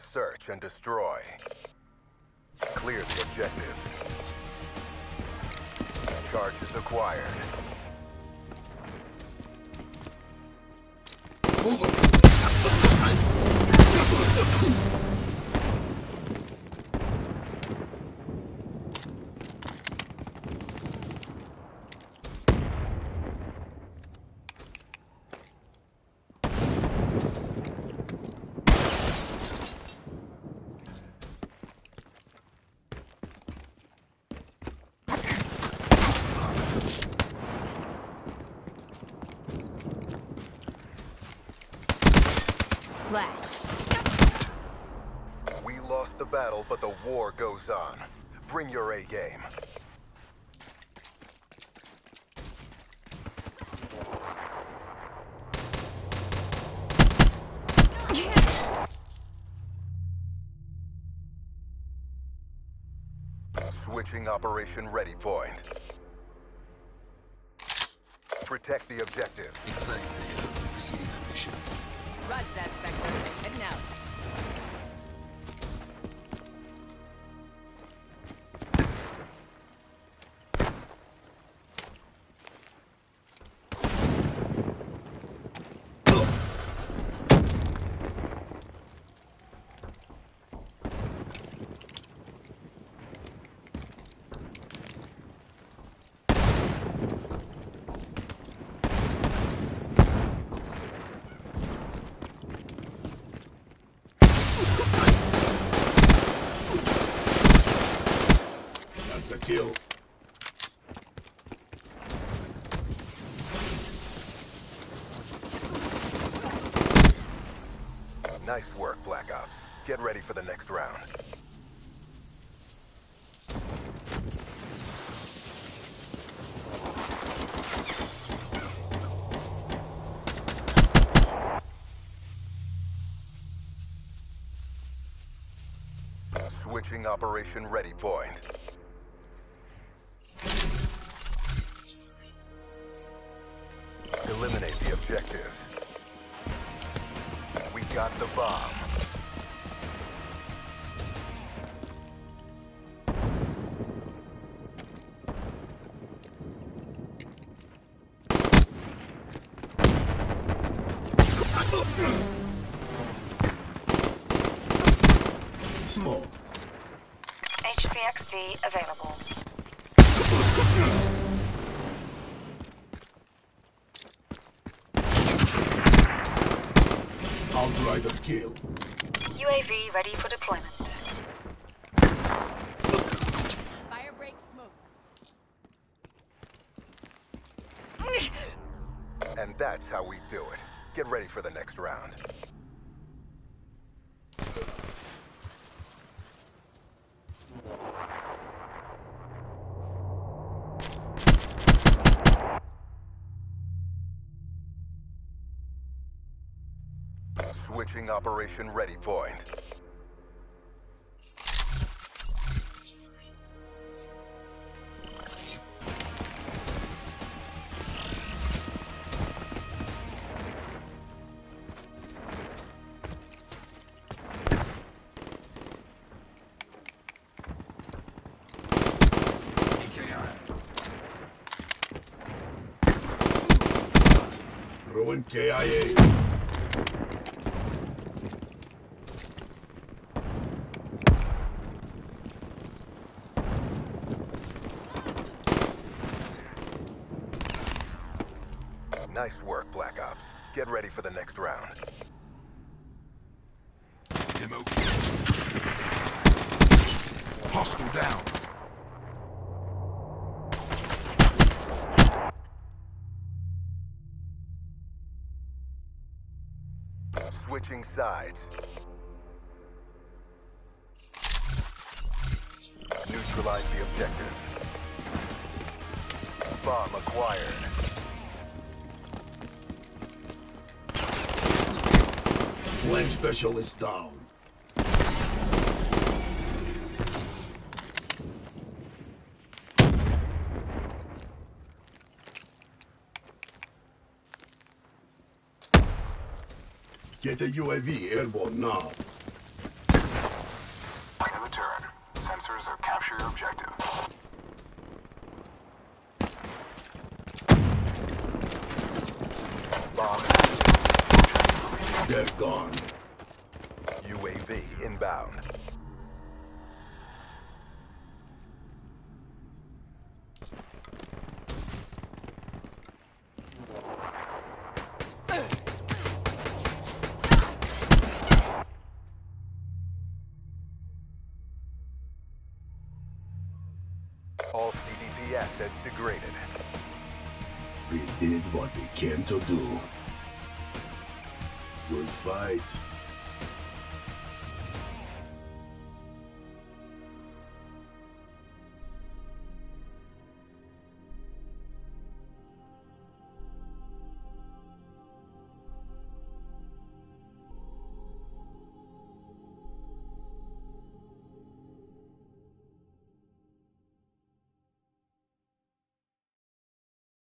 Search and destroy. Clear the objectives. Charges acquired. Splash. We lost the battle, but the war goes on. Bring your A game. Switching Operation Ready Point. Protect the objectives. Declaring Roger that, Spectre. Heading out. A kill. Nice work, Black Ops. Get ready for the next round. Switching Operation Ready Point. Eliminate the objectives. We got the bomb. Smoke. HCXD available. Outrider kill. UAV ready for deployment. Fire break smoke. And that's how we do it. Get ready for the next round. Switching Operation Ready Point. KIA. Nice work, Black Ops. Get ready for the next round. Demo. Hostile down. Switching sides. Neutralize the objective. Bomb acquired. Flank specialist down. Get the UAV airborne now. Like in the. Sensors are capture your objective. Bomb they're gone. UAV inbound. All CDP assets degraded. We did what we came to do. Good fight.